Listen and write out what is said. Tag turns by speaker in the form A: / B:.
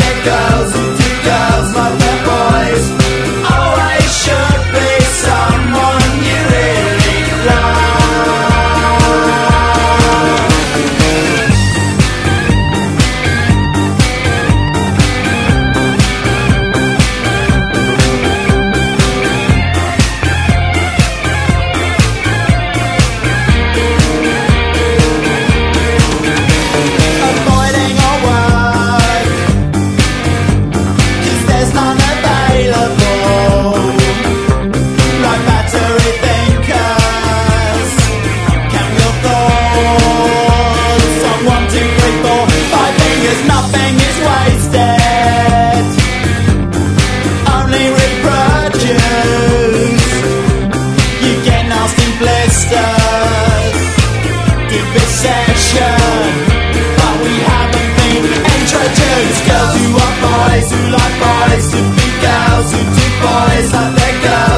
A: neck girls, two girls, my tempo. cause nothing is wasted. Only reproduce You get nasty blisters. Give it But we haven't been introduced Girls who are boys, who like boys Who be girls, who do boys like their girls.